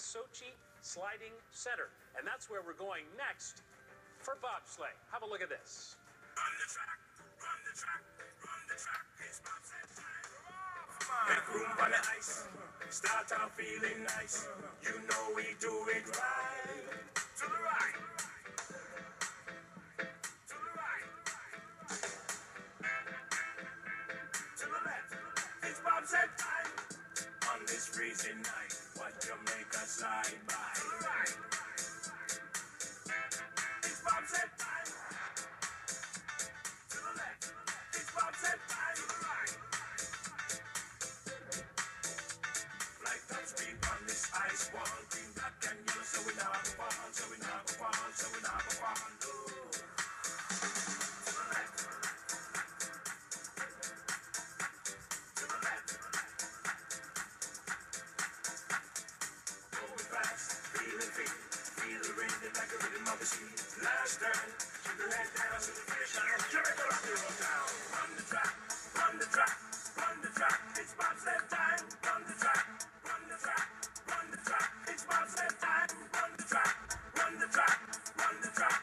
Sochi Sliding Center. And that's where we're going next for bobsleigh. Have a look at this. Run the track, run the track, run the track. It's bobsleigh time. Make room on the ice. Start out feeling nice. You know we do it right. like the sea. Last turn, keep your head to the finish line. Give it the rock and roll. Run the track, run the track, run the track. It's bobsled time. Run the track, run the track, run the track. It's bobsled time. Run the track, run the track, run the track.